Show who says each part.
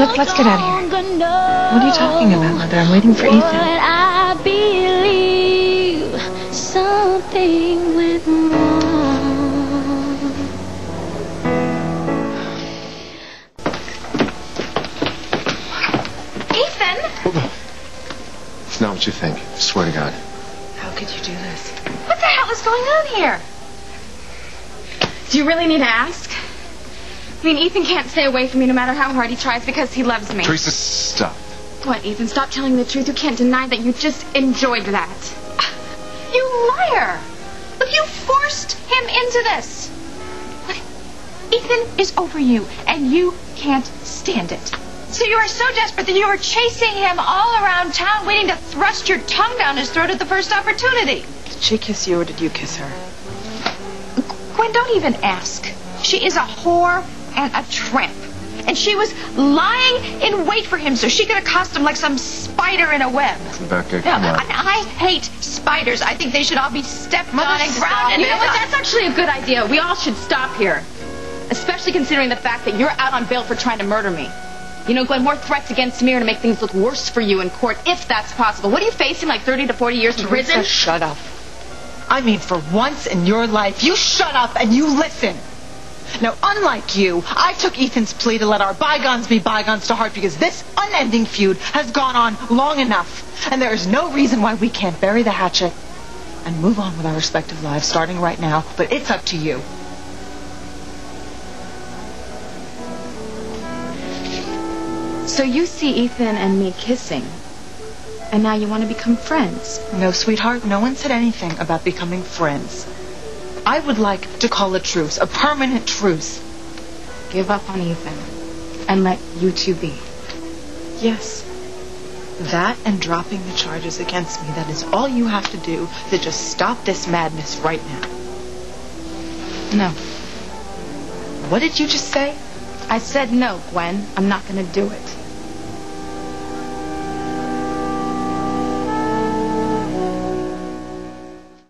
Speaker 1: Let's get out of here. What are you talking about, Mother? I'm waiting for Ethan.
Speaker 2: I believe something went wrong.
Speaker 3: Ethan!
Speaker 4: It's not what you think. I swear to God.
Speaker 1: How could you do this?
Speaker 3: What the hell is going on here? Do you really need to ask? I mean, Ethan can't stay away from me no matter how hard he tries because he loves me.
Speaker 4: Theresa, stop.
Speaker 3: What, Ethan? Stop telling the truth. You can't deny that you just enjoyed that. You liar! Look, you forced him into this. Look, Ethan is over you, and you can't stand it.
Speaker 5: So you are so desperate that you are chasing him all around town, waiting to thrust your tongue down his throat at the first opportunity.
Speaker 1: Did she kiss you or did you kiss her?
Speaker 5: Gwen, don't even ask. She is a whore and a tramp. And she was lying in wait for him so she could accost him like some spider in a web.
Speaker 4: Rebecca,
Speaker 5: Now,
Speaker 4: come on.
Speaker 5: I, I hate spiders. I think they should all be stepped on and ground.
Speaker 3: You know what? That's actually a good idea. We all should stop here. Especially considering the fact that you're out on bail for trying to murder me. You know, Glenn, more threats against me are to make things look worse for you in court, if that's possible. What are you facing, like 30 to 40 years in prison?
Speaker 1: Shut up. I mean, for once in your life, you shut up and you listen. Now, unlike you, I took Ethan's plea to let our bygones be bygones to heart because this unending feud has gone on long enough. And there is no reason why we can't bury the hatchet and move on with our respective lives starting right now. But it's up to you.
Speaker 3: So you see Ethan and me kissing, and now you want to become friends.
Speaker 1: No, sweetheart, no one said anything about becoming friends. I would like to call a truce, a permanent truce.
Speaker 3: Give up on Ethan and let you two be.
Speaker 1: Yes. That and dropping the charges against me, that is all you have to do to just stop this madness right now.
Speaker 3: No.
Speaker 1: What did you just say?
Speaker 3: I said no, Gwen. I'm not going to do it.